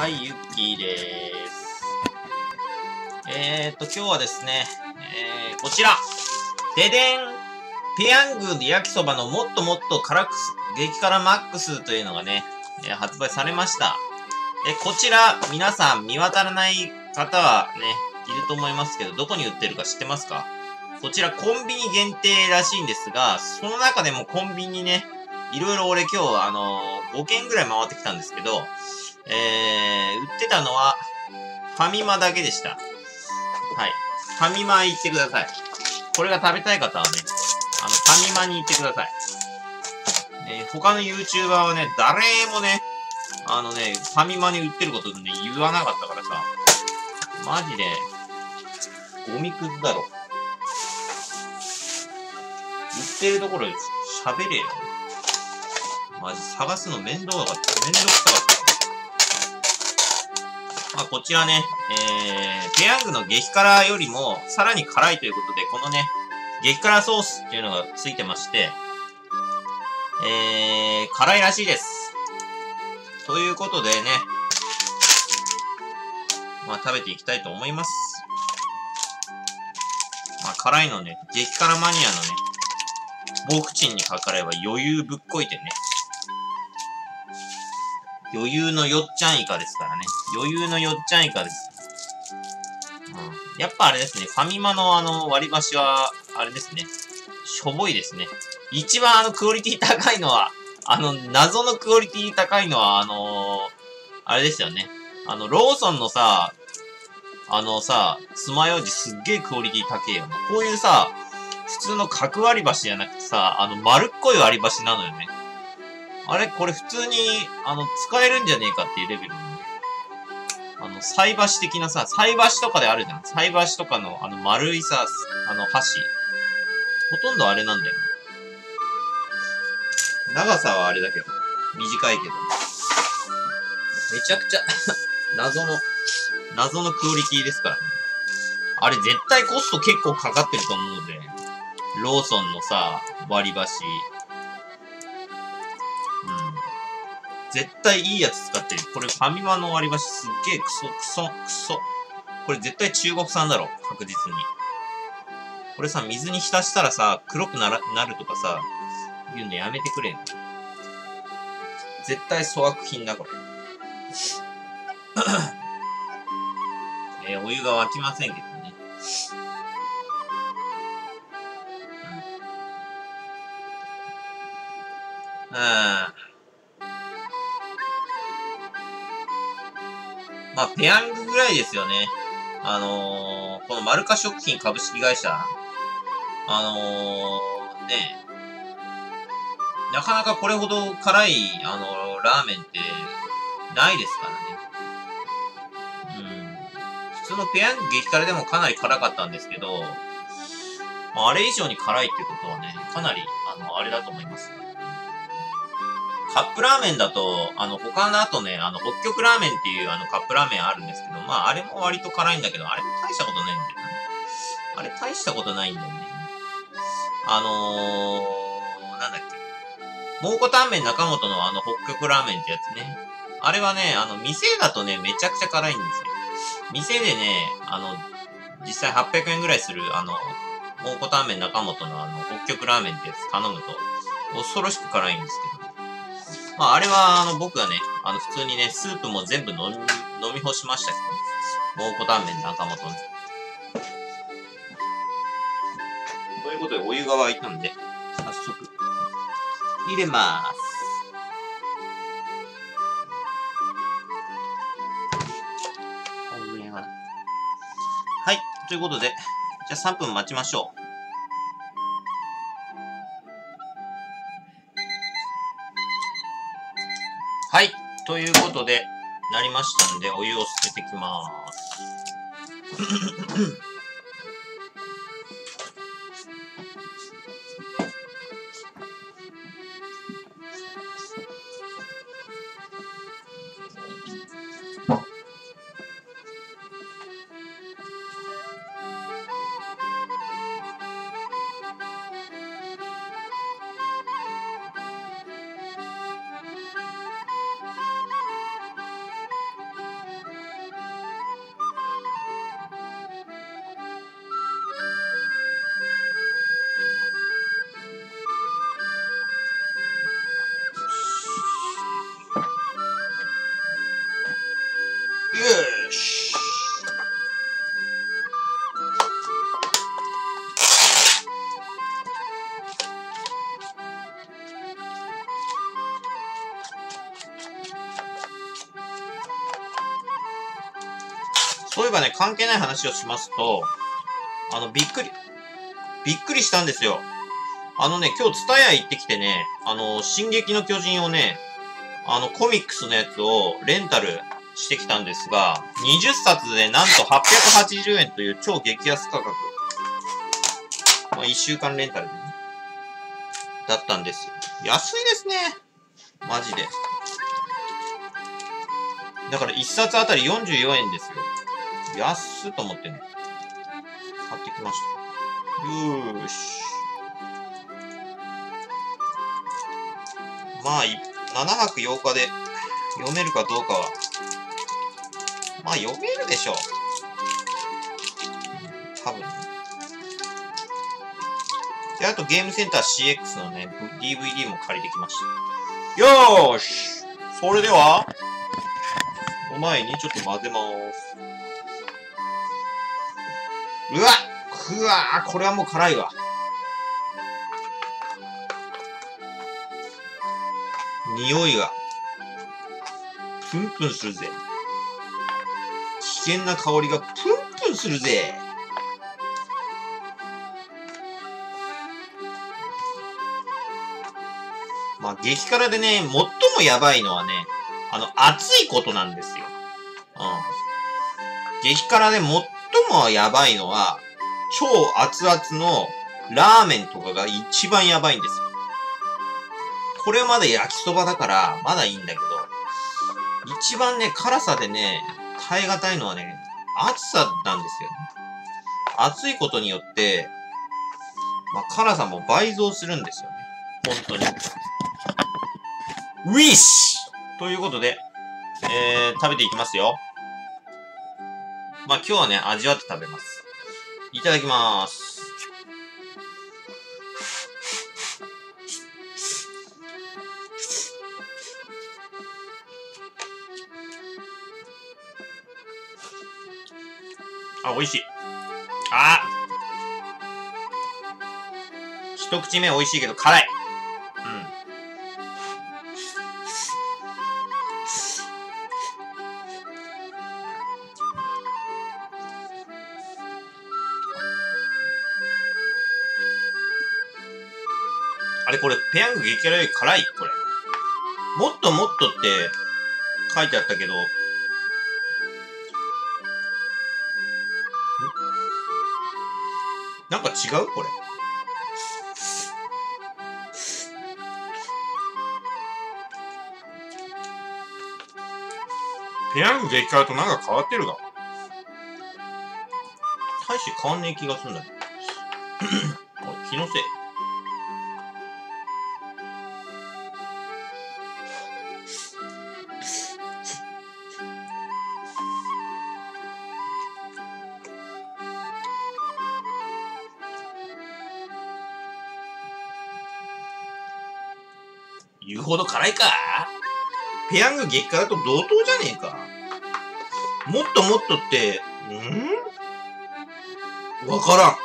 はい、ゆっきーでーす。えーと、今日はですね、えー、こちら、ででんペヤング焼きそばのもっともっと辛くす、激辛マックスというのがね、え、発売されました。え、こちら、皆さん見渡らない方はね、いると思いますけど、どこに売ってるか知ってますか？こちらコンビニ限定らしいんですが、その中でもコンビニね、いろいろ俺今日、あのー、5軒ぐらい回ってきたんですけど、えー、売ってたのは、ファミマだけでした。はい。ファミマ行ってください。これが食べたい方はね、あの、ファミマに行ってください。えー、他の YouTuber はね、誰もね、あのね、ファミマに売ってることね、言わなかったからさ、マジで、ゴミくずだろ。売ってるところで喋れよ。マジ探すの面倒だかった。面倒くさかった。まあ、こちらね、えー、ペヤングの激辛よりもさらに辛いということで、このね、激辛ソースっていうのがついてまして、えー、辛いらしいです。ということでね、まあ食べていきたいと思います。まあ辛いのね、激辛マニアのね、僕ちんにかかれば余裕ぶっこいてね、余裕のよっちゃんイカですからね。余裕のよっちゃんイカです。うん。やっぱあれですね、ファミマのあの割り箸は、あれですね。しょぼいですね。一番あのクオリティ高いのは、あの、謎のクオリティ高いのは、あのー、あれですよね。あの、ローソンのさ、あのさ、爪楊枝すっげえクオリティ高えよな。こういうさ、普通の角割り箸じゃなくてさ、あの丸っこい割り箸なのよね。あれこれ普通に、あの、使えるんじゃねえかっていうレベルの、ね、あの、菜箸的なさ、菜箸とかであるじゃん。菜箸とかの、あの、丸いさ、あの、箸。ほとんどあれなんだよな。長さはあれだけど、短いけど。めちゃくちゃ 謎の、謎のクオリティですからね。あれ絶対コスト結構かかってると思うので、ローソンのさ、割り箸、絶対いいやつ使ってる。これファミマの割り箸すっげえクソクソクソ。これ絶対中国産だろ。確実に。これさ、水に浸したらさ、黒くならなるとかさ、言うのやめてくれん。絶対粗悪品だ、これ。えー、お湯が沸きませんけどね。うん。あまあ、ペヤングぐらいですよね。あのー、このマルカ食品株式会社。あのー、ね、なかなかこれほど辛い、あのー、ラーメンってないですからね。うん。普通のペヤング激辛でもかなり辛かったんですけど、まあ、あれ以上に辛いってことはね、かなり、あの、あれだと思います。カップラーメンだと、あの、他の後ね、あの、北極ラーメンっていうあのカップラーメンあるんですけど、まあ、あれも割と辛いんだけど、あれも大したことないんだよね。あれ大したことないんだよね。あのー、なんだっけ。蒙古タンメン中本のあの北極ラーメンってやつね。あれはね、あの、店だとね、めちゃくちゃ辛いんですよ。店でね、あの、実際800円ぐらいする、あの、蒙古タンメン中本のあの、北極ラーメンってやつ頼むと、恐ろしく辛いんですけど、まあ、あれは、あの、僕はね、あの、普通にね、スープも全部飲み、飲み干しましたけどね。蒙古タンメン中本ね。ということで、お湯が沸いたんで、早速、入れまーす。はい。ということで、じゃあ3分待ちましょう。ということで、なりましたんで、お湯を捨ててきます。関係ない話をしますと、あの、びっくり、びっくりしたんですよ。あのね、今日ツタヤ行ってきてね、あの、進撃の巨人をね、あの、コミックスのやつをレンタルしてきたんですが、20冊でなんと880円という超激安価格。まあ、1週間レンタルでね。だったんですよ。安いですね。マジで。だから1冊あたり44円ですよ。安っと思ってね。買ってきました。よーし。まあ、7泊8日で読めるかどうかは、まあ読めるでしょう。多分ね。で、あとゲームセンター CX のね、DVD も借りてきました。よーしそれでは、お前にちょっと混ぜまーす。うわくわこれはもう辛いわ。匂いが、プンプンするぜ。危険な香りがプンプンするぜ。まあ、激辛でね、最もやばいのはね、あの、熱いことなんですよ。うん。激辛で最もやばいのは、超熱々のラーメンとかが一番やばいんですよ。これまで焼きそばだから、まだいいんだけど、一番ね、辛さでね、耐え難いのはね、暑さなんですよね。暑いことによって、まあ、辛さも倍増するんですよね。本当に。ウィッシュということで、えー、食べていきますよ。まあ、今日はね、味わって食べます。いただきます。あ、美味しい。あ一口目美味しいけど辛い。ペヤング激辛より辛い？これ。もっともっとって書いてあったけど、なんか違う？これ。ペヤング激辛となんか変わってるが。大して変わんねえ気がするんだけど。気のせい。言うほど辛いか？ペヤング激辛と同等じゃねえか？もっともっとって、ん？わからん。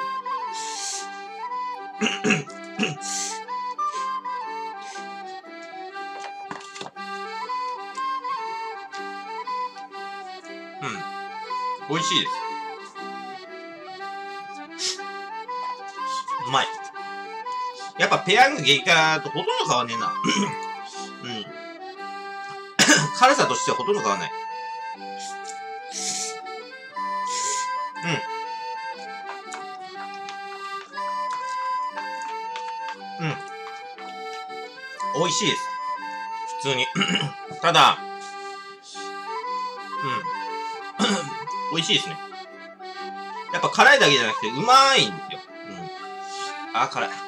うん。美味しいです。やっぱペヤング激辛とほとんど変わんねえな。うん。辛さとしてはほとんど変わんない。うん。うん。美味しいです。普通に。ただ、うん。美味しいですね。やっぱ辛いだけじゃなくて、うまいんですよ。うん。あ、辛い。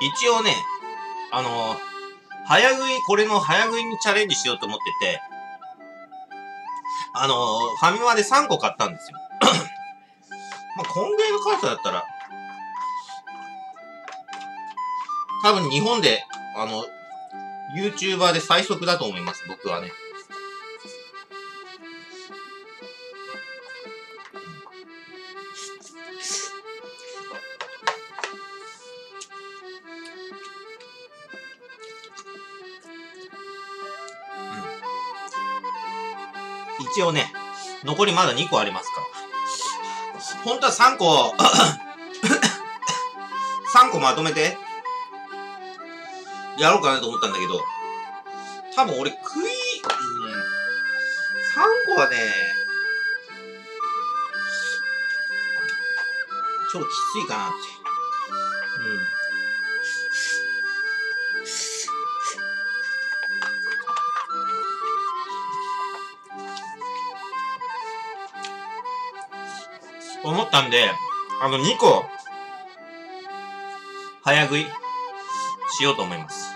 一応ね、あの早食い、これの早食いにチャレンジしようと思ってて、あのー、ファミマで3個買ったんですよ。こんぐらいの辛さだったら、多分日本で、あの、YouTuber で最速だと思います、僕はね。一応ね、残りまだ2個ありますから。本当は3個 3個まとめて、やろうかなと思ったんだけど、多分俺食い、うん、3個はね、ちょっときついかなって。うん。思ったんで、あの2個、早食いしようと思います。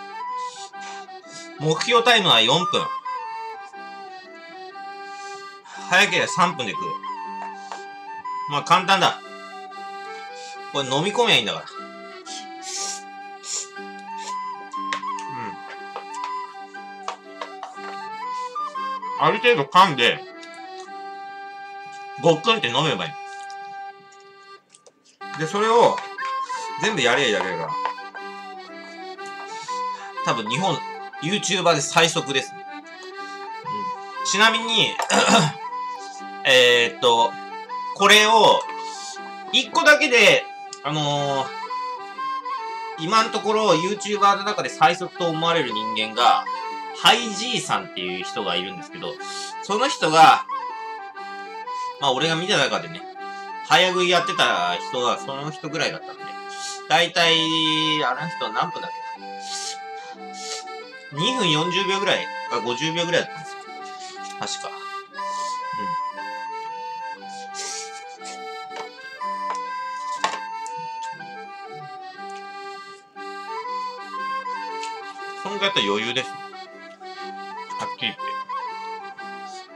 目標タイムは4分。早ければ3分で食う。まあ簡単だ。これ飲み込みゃいいんだから。うん。ある程度噛んで、ごっくんって飲めばいい。で、それを、全部やれやれが、多分日本、YouTuber で最速ですね。うん、ちなみに えっと、これを、一個だけで、あのー、今のところ YouTuber の中で最速と思われる人間が、ハイジーさんっていう人がいるんですけど、その人が、まあ俺が見た中でね、早食いやってた人はその人ぐらいだったんで、だいたい、あの人何分だっけ ?2 分40秒ぐらいか50秒ぐらいだったんですよ。確か。うん。そんぐらいだったら余裕です。はっきり言って。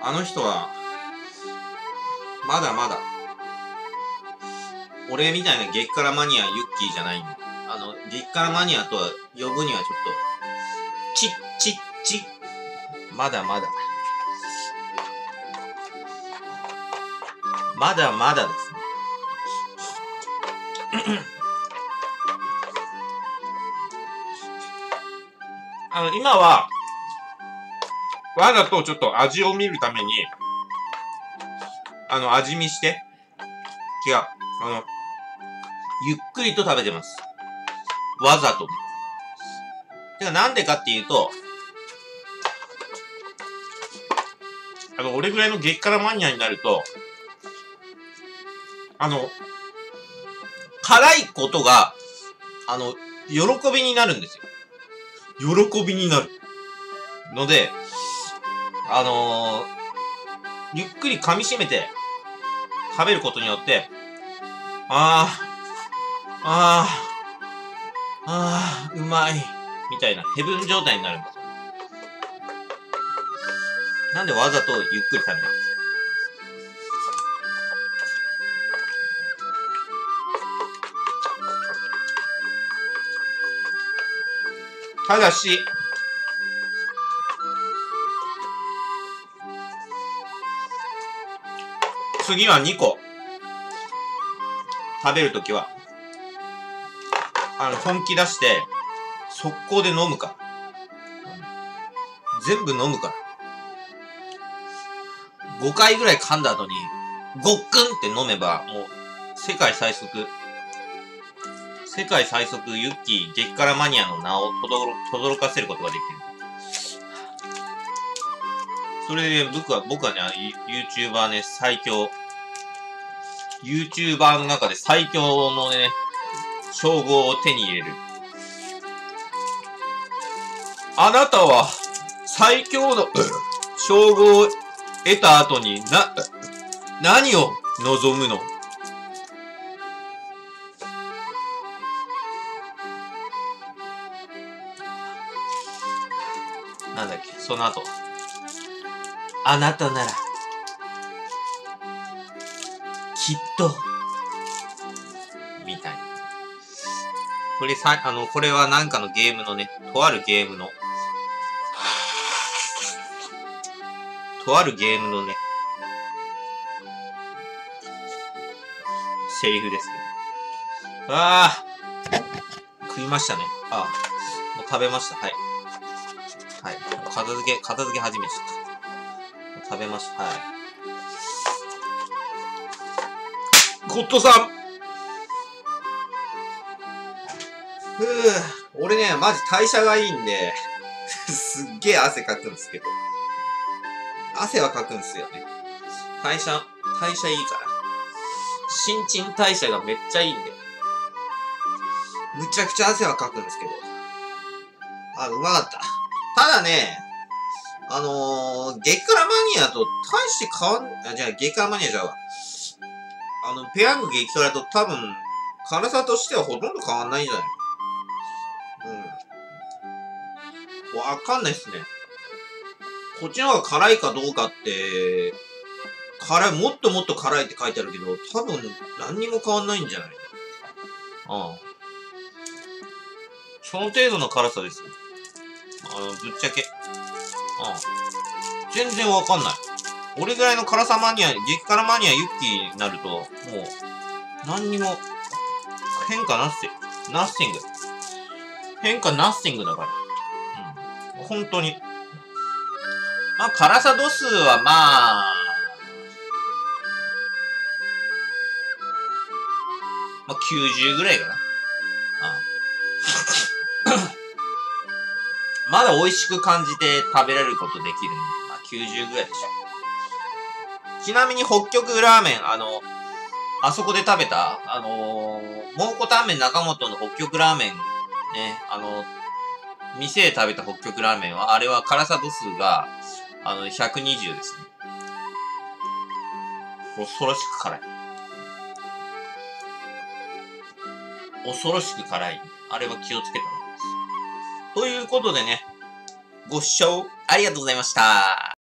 あの人は、まだまだ、俺みたいな激辛マニアユッキーじゃないあの、激辛マニアとは呼ぶにはちょっと、チッチッチッ。まだまだ。まだまだですね。あの、今は、わざとちょっと味を見るために、あの、味見して、違う、あの、ゆっくりと食べてます。わざとね。てか、なんでかっていうと、あの、俺ぐらいの激辛マニアになると、あの、辛いことが、あの、喜びになるんですよ。喜びになる。ので、あのー、ゆっくり噛み締めて食べることによって、ああ、ああ、ああ、うまい。みたいなヘブン状態になるんですよ。なんでわざとゆっくり食べるんですただし、次は2個。食べるときは。あの、本気出して、速攻で飲むから。全部飲むから。5回ぐらい噛んだ後に、ごっくんって飲めば、もう、世界最速、世界最速ユッキー激辛マニアの名をとどろかせることができる。それで、僕は、僕はね、YouTuber ね、最強。YouTuber の中で最強のね、称号を手に入れる。あなたは最強の称号を得た後にな、何を望むの？なんだっけ、その後。あなたなら、きっと、みたいな。これさ、あの、これはなんかのゲームのね、とあるゲームの、とあるゲームのね、セリフですけど。ああ食いましたね。ああもう食べました。はい。はい。片付け、片付け始めちゃった。食べました。はい。ゴッドさんふぅ、俺ね、マジ代謝がいいんで、すっげえ汗かくんですけど。汗はかくんすよね。代謝、代謝いいから。新陳代謝がめっちゃいいんで。むちゃくちゃ汗はかくんですけど。あ、うまかった。ただね、あのー、激辛マニアと大して変わん、あ、じゃあ激辛マニアじゃうわ。あの、ペヤング激辛と多分、辛さとしてはほとんど変わんないんじゃない？わかんないっすね。こっちの方が辛いかどうかって、辛い、もっともっと辛いって書いてあるけど、多分何にも変わんないんじゃない？ああ。その程度の辛さですよ。あの、ぶっちゃけ。ああ。全然わかんない。俺ぐらいの辛さマニア、激辛マニアユッキーになると、もう、何にも、変化なっせ、ナッシング。変化ナッシングだから。本当に。まあ、辛さ度数はまあ、まあ、90ぐらいかな。まだ美味しく感じて食べられることできるんで、まあ、90ぐらいでしょ。ちなみに北極ラーメン、あの、あそこで食べた、あのー、蒙古タンメン中本の北極ラーメン、ね、あの、店で食べた北極ラーメンは、あれは辛さ度数が、あの、120ですね。恐ろしく辛い。恐ろしく辛い。あれは気をつけた方がいいです。ということでね、ご視聴ありがとうございました。